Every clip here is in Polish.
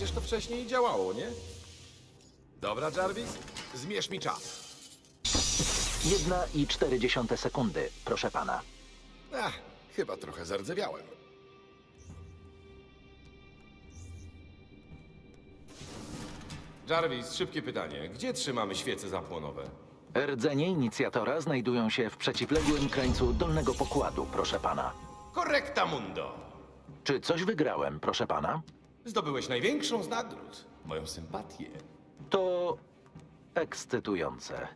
przecież to wcześniej działało, nie? Dobra, Jarvis, zmierz mi czas. Jedna i cztery dziesiąte sekundy, proszę pana. Ach, chyba trochę zardzewiałem. Jarvis, szybkie pytanie. Gdzie trzymamy świece zapłonowe? Rdzenie inicjatora znajdują się w przeciwległym krańcu dolnego pokładu, proszę pana. Correcta mundo! Czy coś wygrałem, proszę pana? Zdobyłeś największą z nagród. Moją sympatię. To ekscytujące.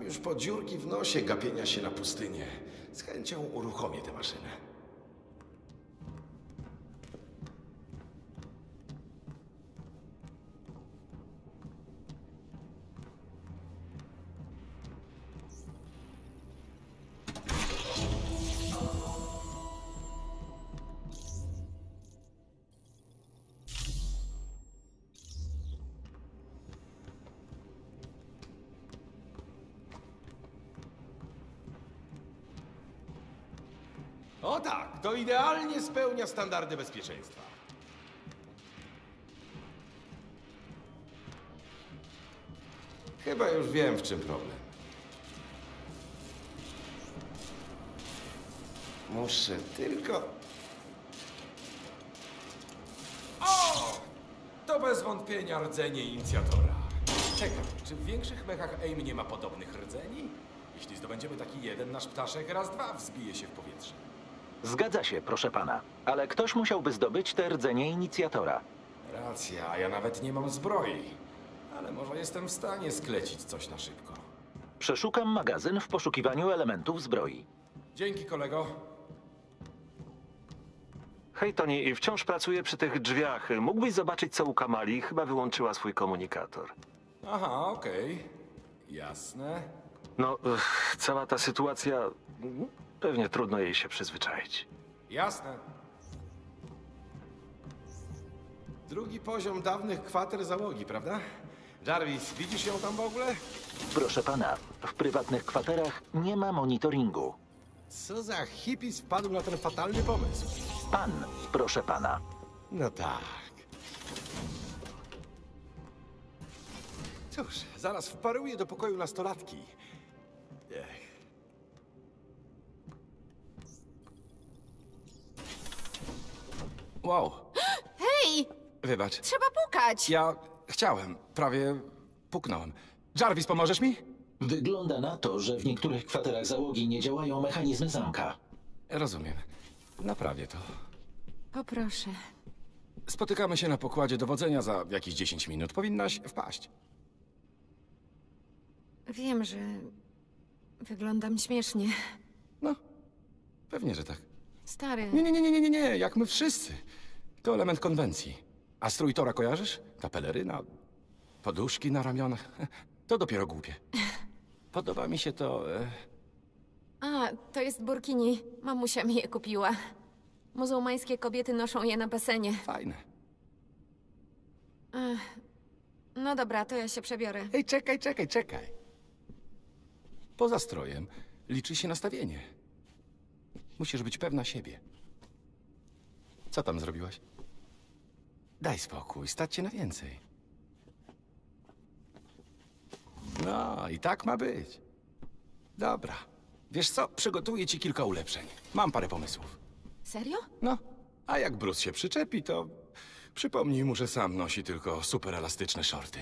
Mam już po dziurki w nosie gapienia się na pustynię. Z chęcią uruchomię tę maszynę. O tak, to idealnie spełnia standardy bezpieczeństwa. Chyba już wiem, w czym problem. Muszę tylko... O! To bez wątpienia rdzenie inicjatora. Czekaj, czy w większych mechach AIM nie ma podobnych rdzeni? Jeśli zdobędziemy taki jeden, nasz ptaszek raz dwa wzbije się w powietrze. Zgadza się, proszę pana. Ale ktoś musiałby zdobyć te rdzenie inicjatora. Racja, ja nawet nie mam zbroi. Ale może jestem w stanie sklecić coś na szybko. Przeszukam magazyn w poszukiwaniu elementów zbroi. Dzięki, kolego. Hej Tony, wciąż pracuję przy tych drzwiach. Mógłbyś zobaczyć, co u Kamali? Chyba wyłączyła swój komunikator. Aha, okej. Jasne. No, ech, cała ta sytuacja... Pewnie trudno jej się przyzwyczaić. Jasne. Drugi poziom dawnych kwater załogi, prawda? Jarvis, widzisz ją tam w ogóle? Proszę pana, w prywatnych kwaterach nie ma monitoringu. Co za hippies wpadł na ten fatalny pomysł? Pan, proszę pana. No tak. Cóż, zaraz wparuję do pokoju nastolatki. Ech. Wow, Hej, wybacz. trzeba pukać. Ja chciałem, prawie puknąłem. Jarvis, pomożesz mi? Wygląda na to, że w niektórych kwaterach załogi nie działają mechanizmy zamka. Rozumiem. Naprawię to. Poproszę. Spotykamy się na pokładzie dowodzenia za jakieś 10 minut. Powinnaś wpaść. Wiem, że wyglądam śmiesznie. No, pewnie, że tak. Stary, Nie, nie, nie, nie, nie, nie, jak my wszyscy. To element konwencji. A strój Tora kojarzysz? Ta peleryna, poduszki na ramionach. To dopiero głupie. Podoba mi się to... E, a, to jest burkini. Mamusia mi je kupiła. Muzułmańskie kobiety noszą je na basenie. fajne. No dobra, to ja się przebiorę. Ej, czekaj, czekaj, czekaj. Poza strojem liczy się nastawienie. Musisz być pewna siebie. Co tam zrobiłaś? Daj spokój, stać cię na więcej. No, i tak ma być. Dobra. Wiesz co, przygotuję ci kilka ulepszeń. Mam parę pomysłów. Serio? No, a jak Bruce się przyczepi, to przypomnij mu, że sam nosi tylko super elastyczne shorty.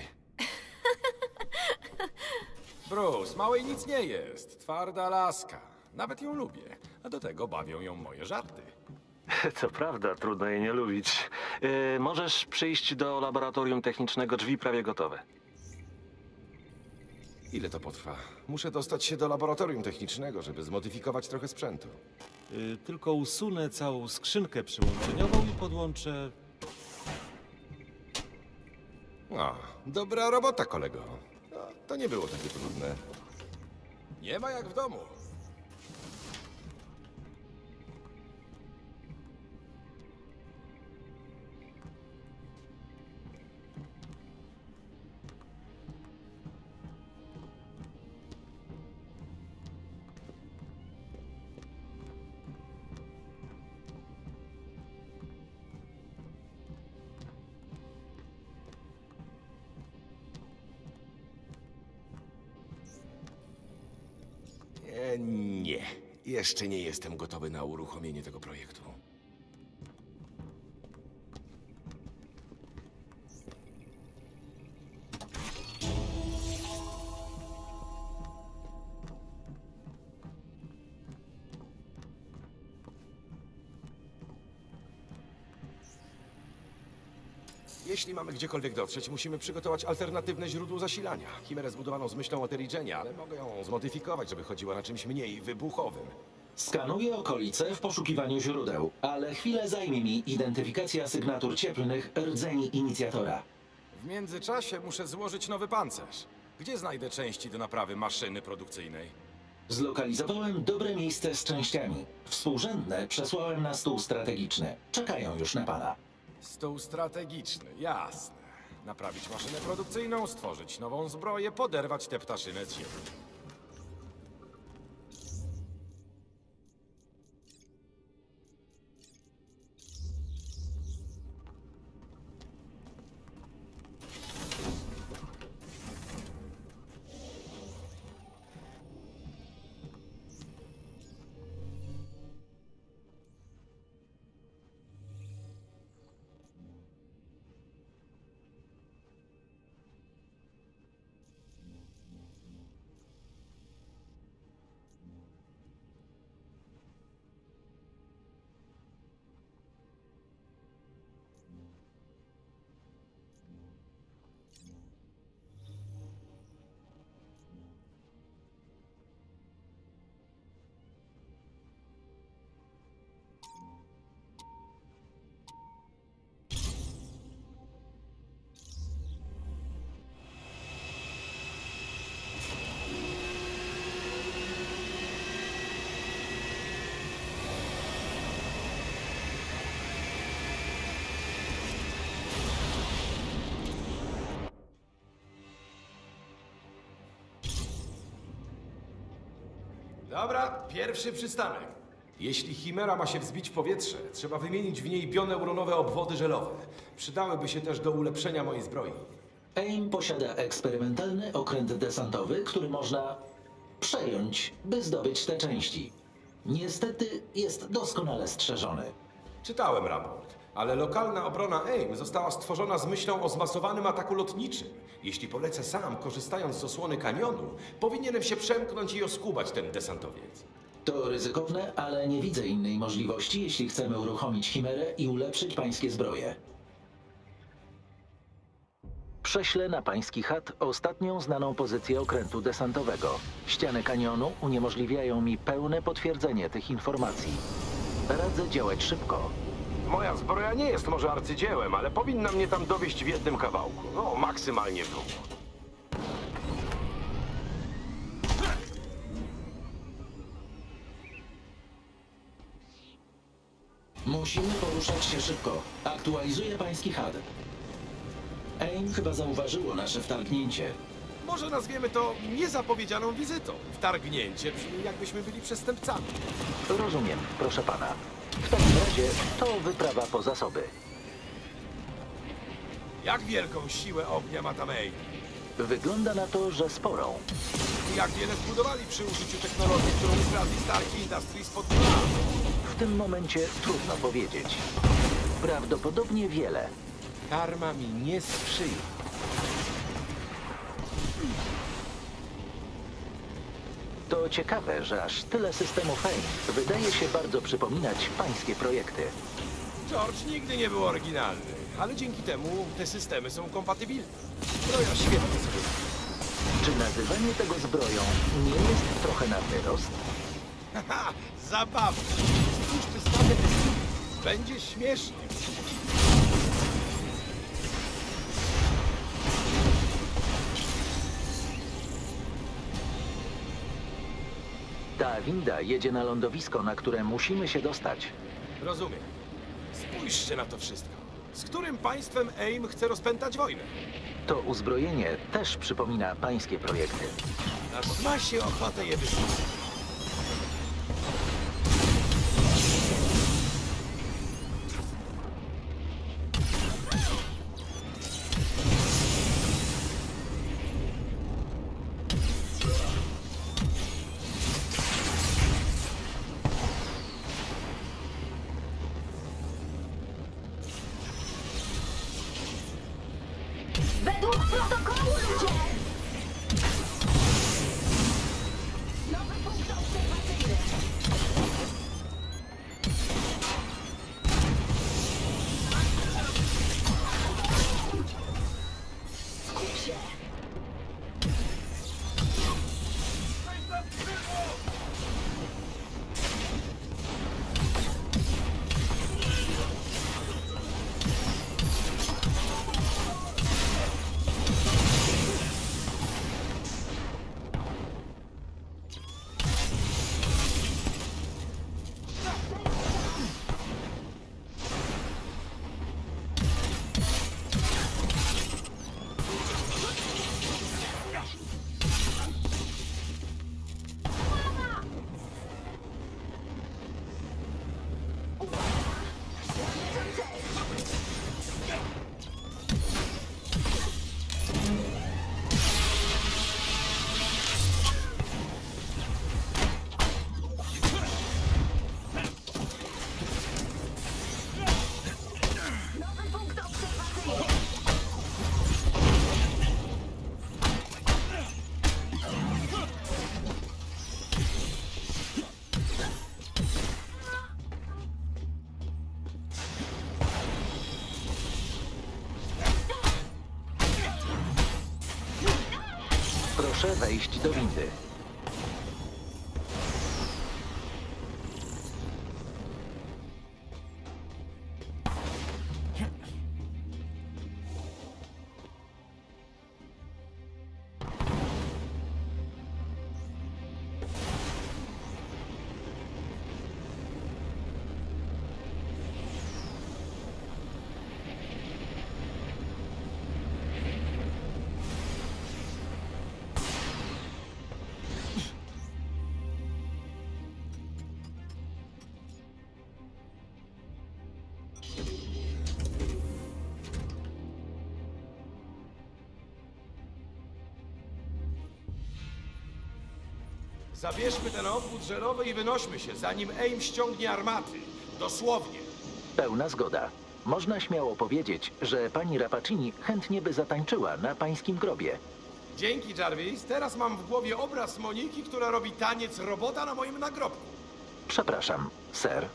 Bruce, małej nic nie jest. Twarda laska. Nawet ją lubię. A do tego bawią ją moje żarty. To prawda, trudno jej nie lubić. Yy, możesz przyjść do laboratorium technicznego, drzwi prawie gotowe. Ile to potrwa? Muszę dostać się do laboratorium technicznego, żeby zmodyfikować trochę sprzętu. Y, Tylko usunę całą skrzynkę przyłączeniową i podłączę. A, dobra robota, kolego. No, to nie było takie trudne. Nie ma jak w domu. Jeszcze nie jestem gotowy na uruchomienie tego projektu. Jeśli mamy gdziekolwiek dotrzeć, musimy przygotować alternatywne źródło zasilania. Chimerę zbudowaną z myślą o Terigenie, ale mogę ją zmodyfikować, żeby chodziła na czymś mniej wybuchowym. Skanuję okolice w poszukiwaniu źródeł, ale chwilę zajmie mi identyfikacja sygnatur cieplnych rdzeni inicjatora. W międzyczasie muszę złożyć nowy pancerz. Gdzie znajdę części do naprawy maszyny produkcyjnej? Zlokalizowałem dobre miejsce z częściami. Współrzędne przesłałem na stół strategiczny. Czekają już na pana. Stół strategiczny, jasne. Naprawić maszynę produkcyjną, stworzyć nową zbroję, poderwać tę ptaszynę z. Dobra, pierwszy przystanek. Jeśli Chimera ma się wzbić w powietrze, trzeba wymienić w niej bioneuronowe obwody żelowe. Przydałyby się też do ulepszenia mojej zbroi. AIM posiada eksperymentalny okręt desantowy, który można przejąć, by zdobyć te części. Niestety jest doskonale strzeżony. Czytałem raport, ale lokalna obrona AIM została stworzona z myślą o zmasowanym ataku lotniczym. Jeśli polecę sam, korzystając z osłony kanionu, powinienem się przemknąć i oskubać ten desantowiec. To ryzykowne, ale nie widzę innej możliwości, jeśli chcemy uruchomić Chimerę i ulepszyć pańskie zbroje. Prześlę na pański chat ostatnią znaną pozycję okrętu desantowego. Ściany kanionu uniemożliwiają mi pełne potwierdzenie tych informacji. Radzę działać szybko. Moja zbroja nie jest może arcydziełem, ale powinna mnie tam dowieść w jednym kawałku. No, maksymalnie w dwóch. Musimy poruszać się szybko. Aktualizuję pański chat. AIM chyba zauważyło nasze wtargnięcie. Może nazwiemy to niezapowiedzianą wizytą. Wtargnięcie brzmi jakbyśmy byli przestępcami. Rozumiem, proszę pana. W takim razie to wyprawa po zasoby. Jak wielką siłę ognia ma tam Aim? Wygląda na to, że sporą. Jak wiele zbudowali przy użyciu technologii, którą ukradli Stark Industries pod? W tym momencie trudno powiedzieć. Prawdopodobnie wiele. Karma mi nie sprzyja. To ciekawe, że aż tyle systemów AIM wydaje się bardzo przypominać pańskie projekty. George nigdy nie był oryginalny, ale dzięki temu te systemy są kompatybilne. Zbroja świetnie sobie Czy nazywanie tego zbroją nie jest trochę na wyrost? Haha, zabawne. Stwórz wystawę Będzie śmiesznie. Ta winda jedzie na lądowisko, na które musimy się dostać. Rozumiem. Spójrzcie na to wszystko. Z którym państwem AIM chce rozpętać wojnę? To uzbrojenie też przypomina pańskie projekty. Aż ma się ochotę je wysłuchać. Proszę wejść do windy. Zabierzmy ten obwód żerowy i wynośmy się, zanim AIM ściągnie armaty. Dosłownie. Pełna zgoda. Można śmiało powiedzieć, że pani Rapacini chętnie by zatańczyła na pańskim grobie. Dzięki, Jarvis. Teraz mam w głowie obraz Moniki, która robi taniec robota na moim nagrobku. Przepraszam, ser.